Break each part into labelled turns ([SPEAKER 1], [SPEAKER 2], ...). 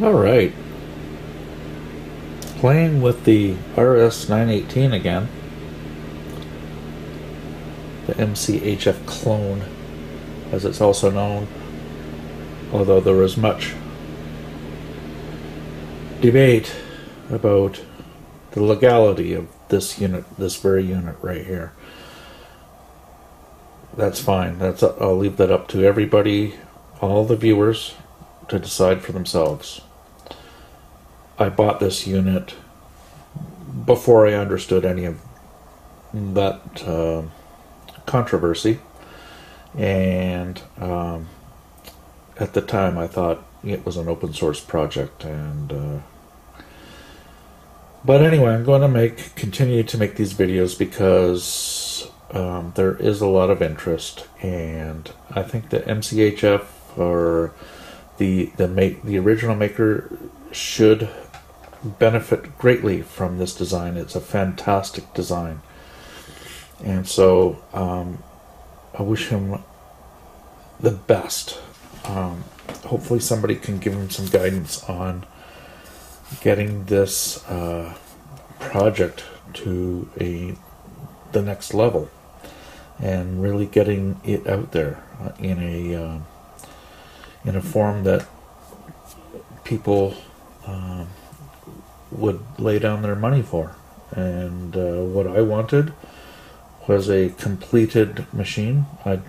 [SPEAKER 1] All right. Playing with the RS918 again. The MCHF clone, as it's also known. Although there was much debate about the legality of this unit, this very unit right here. That's fine. That's I'll leave that up to everybody, all the viewers, to decide for themselves. I bought this unit before I understood any of that uh, controversy, and um, at the time I thought it was an open source project, and uh, but anyway, I'm going to make continue to make these videos because um, there is a lot of interest, and I think the MCHF or the the make the original maker should benefit greatly from this design. It's a fantastic design, and so um, I wish him the best. Um, hopefully, somebody can give him some guidance on getting this uh, project to a the next level and really getting it out there in a uh, in a form that people um, would lay down their money for. And uh, what I wanted was a completed machine. I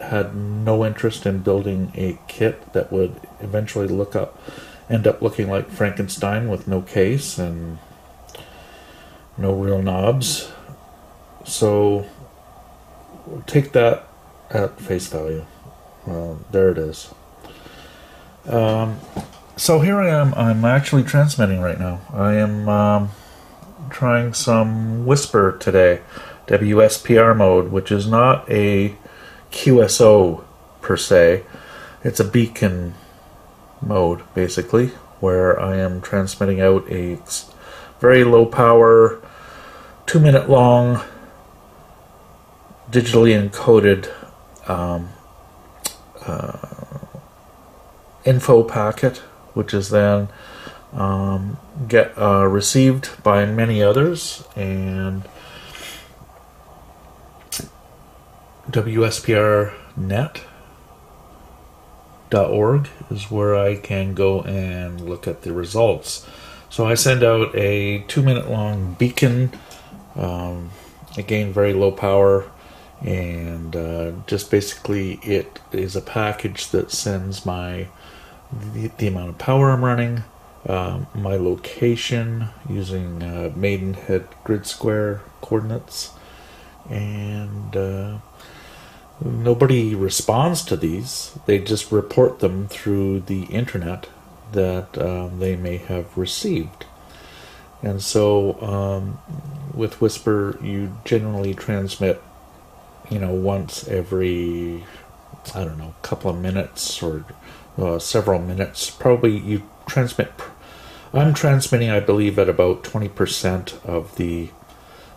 [SPEAKER 1] had no interest in building a kit that would eventually look up end up looking like Frankenstein with no case and no real knobs. So take that at face value. Well, there it is. Um, so here I am. I'm actually transmitting right now. I am um, trying some Whisper today, WSPR mode, which is not a QSO per se. It's a beacon mode, basically, where I am transmitting out a very low power, two minute long, digitally encoded um, uh, info packet, which is then um, get uh, received by many others and WSPR net org is where I can go and look at the results. So I send out a two minute long beacon, um, again, very low power, and uh, just basically it is a package that sends my the, the amount of power I'm running, um, my location using uh, Maidenhead grid square coordinates, and uh, nobody responds to these. They just report them through the internet that um, they may have received. And so, um, with Whisper, you generally transmit, you know, once every, I don't know, couple of minutes or uh, several minutes. Probably you transmit. I'm transmitting, I believe, at about 20% of the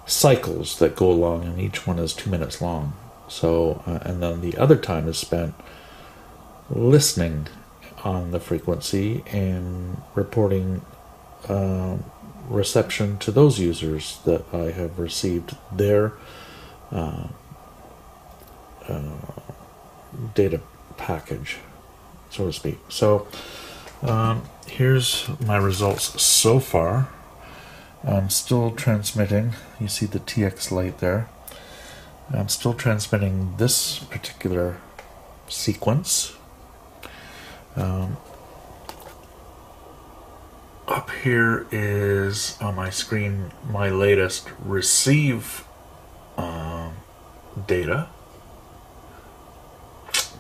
[SPEAKER 1] cycles that go along, and each one is two minutes long. So, uh, and then the other time is spent listening on the frequency and reporting uh, reception to those users that I have received their uh, uh, data package, so to speak. So, um, here's my results so far. I'm still transmitting. You see the TX light there. I'm still transmitting this particular sequence. Um, up here is on my screen my latest receive um, data.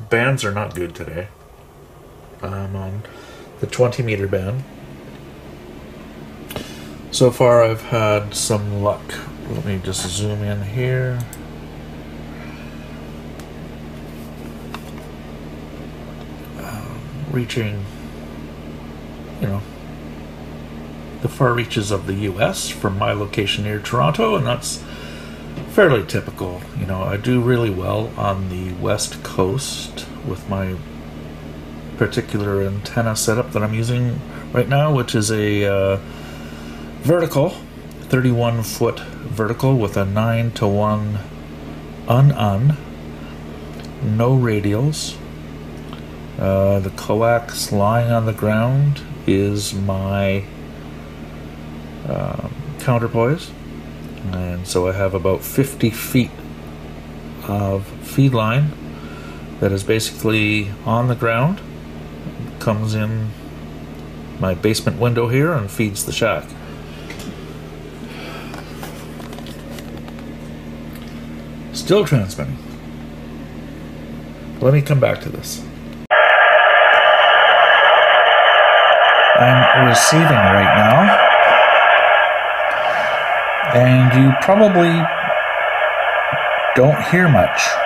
[SPEAKER 1] Bands are not good today. I'm on the 20 meter band. So far, I've had some luck. Let me just zoom in here. Um, reaching, you know, the far reaches of the U.S. from my location near Toronto, and that's fairly typical. You know, I do really well on the west coast with my particular antenna setup that I'm using right now, which is a uh, vertical, 31 foot vertical with a 9 to 1 un un, no radials. Uh, the coax lying on the ground is my um, counterpoise, and so I have about 50 feet of feed line that is basically on the ground, comes in my basement window here and feeds the shack. Still transmitting. Let me come back to this. I'm receiving right now. And you probably don't hear much.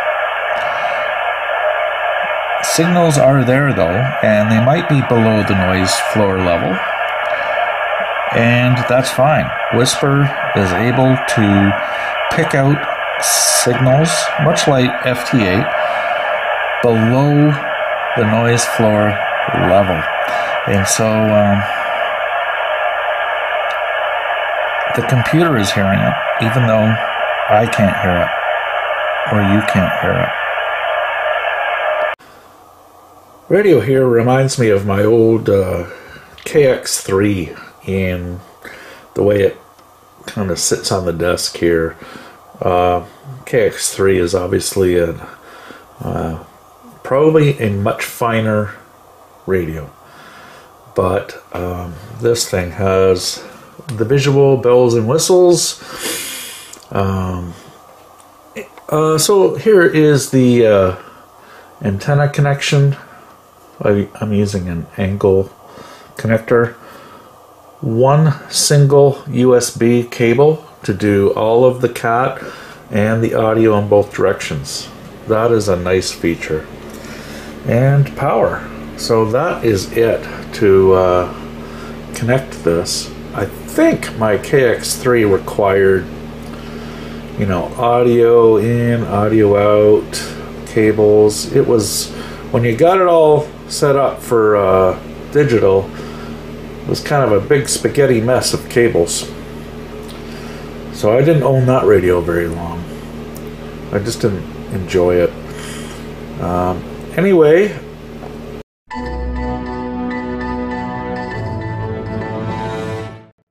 [SPEAKER 1] Signals are there though, and they might be below the noise floor level. And that's fine. Whisper is able to pick out signals, much like FT8, below the noise floor level. And so um, the computer is hearing it, even though I can't hear it or you can't hear it. Radio here reminds me of my old uh, KX3 and the way it kind of sits on the desk here. Uh, KX3 is obviously a uh, probably a much finer radio, but um, this thing has the visual bells and whistles. Um, uh, so here is the uh, antenna connection. I, I'm using an angle connector. One single USB cable to do all of the cat and the audio in both directions. That is a nice feature. And power. So that is it to uh, connect this. I think my KX3 required, you know, audio in, audio out, cables. It was, when you got it all set up for uh, digital, was kind of a big spaghetti mess of cables. So I didn't own that radio very long. I just didn't enjoy it. Um, anyway,